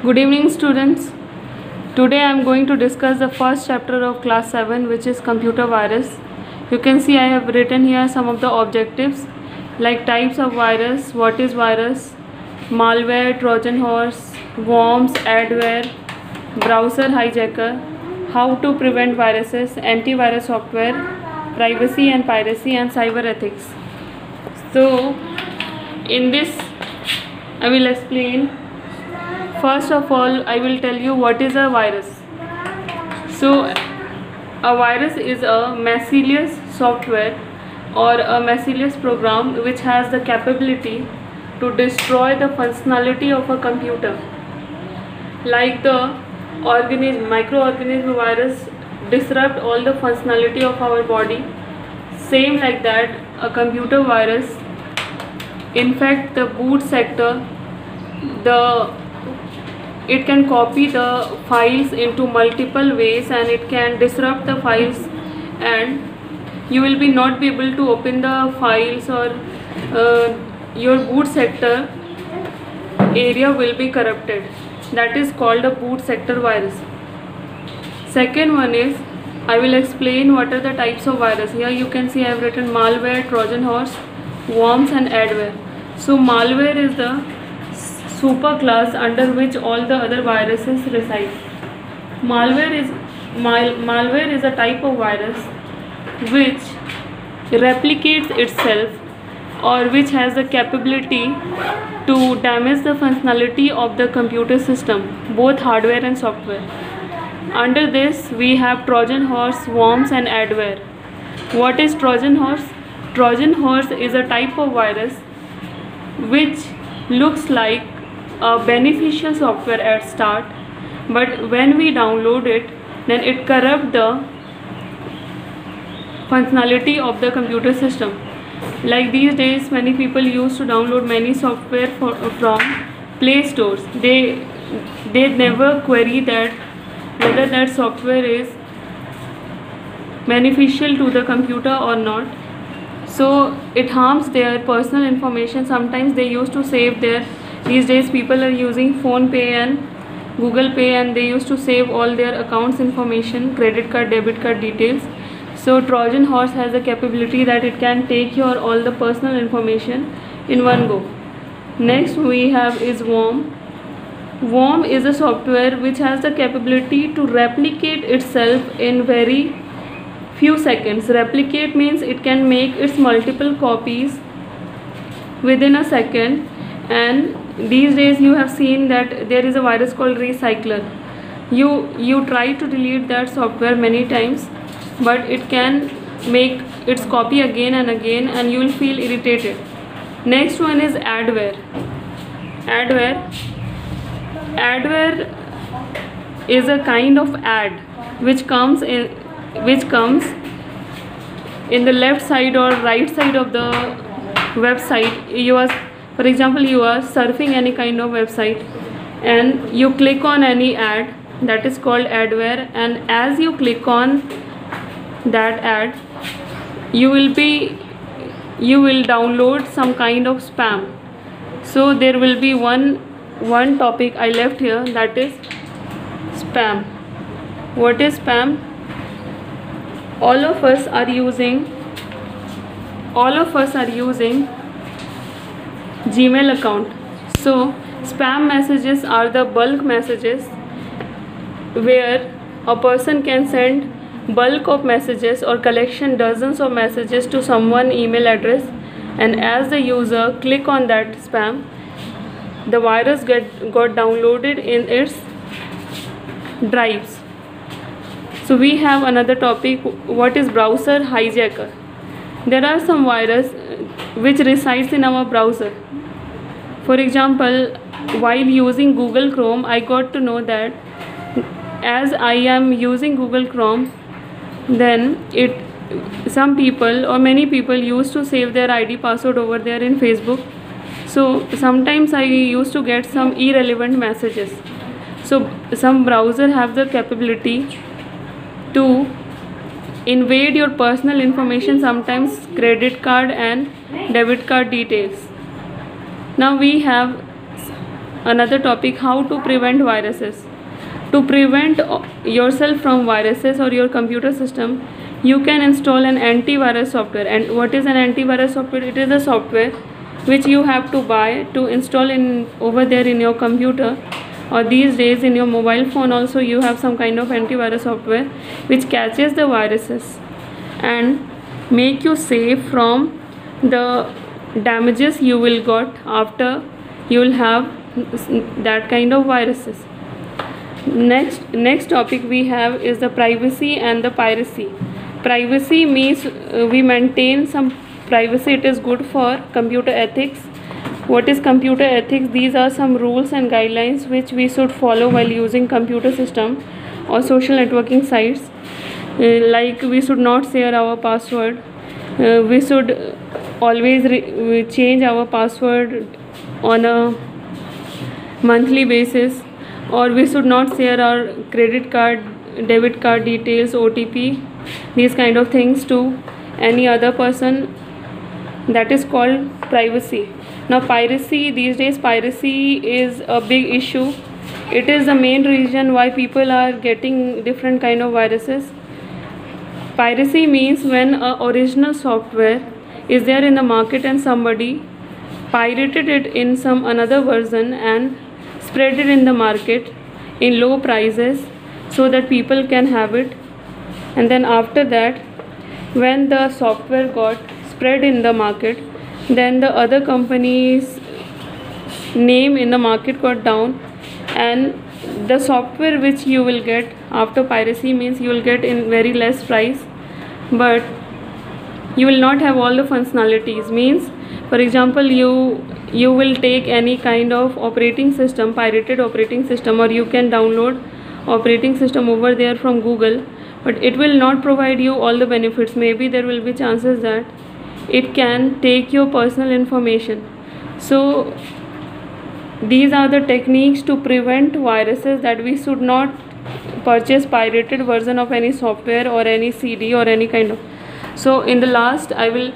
Good evening students. Today I am going to discuss the first chapter of class 7 which is computer virus. You can see I have written here some of the objectives like types of virus, what is virus, malware, trojan horse, worms, adware, browser hijacker, how to prevent viruses, antivirus software, privacy and piracy and cyber ethics. So in this I will explain First of all, I will tell you what is a virus. So, a virus is a malicious software or a malicious program which has the capability to destroy the functionality of a computer. Like the organism, microorganism virus disrupt all the functionality of our body. Same like that, a computer virus infect the boot sector, the it can copy the files into multiple ways and it can disrupt the files and you will be not be able to open the files or uh, your boot sector area will be corrupted. That is called a boot sector virus. Second one is I will explain what are the types of virus. Here you can see I have written malware trojan horse worms and adware. So malware is the superclass under which all the other viruses reside. Malware is mal malware is a type of virus which replicates itself or which has the capability to damage the functionality of the computer system, both hardware and software. Under this, we have Trojan horse, worms, and adware. What is Trojan horse? Trojan horse is a type of virus which looks like a beneficial software at start but when we download it then it corrupt the functionality of the computer system. Like these days many people used to download many software for, from play stores. They they never query that whether that software is beneficial to the computer or not. So it harms their personal information. Sometimes they used to save their these days people are using PhonePe and google pay and they used to save all their accounts information credit card debit card details. So trojan horse has the capability that it can take your all the personal information in one go. Next we have is worm. Worm is a software which has the capability to replicate itself in very few seconds. Replicate means it can make its multiple copies within a second and these days you have seen that there is a virus called recycler. You you try to delete that software many times but it can make its copy again and again and you will feel irritated. Next one is adware. Adware adware is a kind of ad which comes in which comes in the left side or right side of the website. You are for example you are surfing any kind of website and you click on any ad that is called adware and as you click on that ad you will be you will download some kind of spam. So there will be one one topic i left here that is spam. What is spam? All of us are using all of us are using Gmail account. So spam messages are the bulk messages where a person can send bulk of messages or collection dozens of messages to someone email address. And as the user click on that spam the virus get got downloaded in its drives. So we have another topic what is browser hijacker? There are some virus uh, which resides in our browser for example while using google chrome i got to know that as i am using google chrome then it some people or many people used to save their id password over there in facebook. So sometimes i used to get some irrelevant messages. So some browser have the capability to invade your personal information sometimes credit card and debit card details now we have another topic how to prevent viruses. To prevent yourself from viruses or your computer system you can install an antivirus software. And what is an antivirus software? It is a software which you have to buy to install in over there in your computer. Or these days in your mobile phone also you have some kind of antivirus software which catches the viruses and make you safe from the damages you will got after you will have that kind of viruses. Next next topic we have is the privacy and the piracy. Privacy means uh, we maintain some privacy it is good for computer ethics. What is computer ethics? These are some rules and guidelines which we should follow while using computer system or social networking sites. Uh, like we should not share our password. Uh, we should always change our password on a monthly basis or we should not share our credit card debit card details otp these kind of things to any other person. That is called privacy. Now piracy these days piracy is a big issue. It is the main reason why people are getting different kind of viruses. Piracy means when a original software is there in the market and somebody pirated it in some another version and spread it in the market in low prices so that people can have it? And then after that when the software got spread in the market then the other companies name in the market got down and the software which you will get after piracy means you will get in very less price. But you will not have all the functionalities. Means for example you you will take any kind of operating system pirated operating system or you can download operating system over there from google but it will not provide you all the benefits. Maybe there will be chances that it can take your personal information. So these are the techniques to prevent viruses that we should not purchase pirated version of any software or any cd or any kind of so in the last i will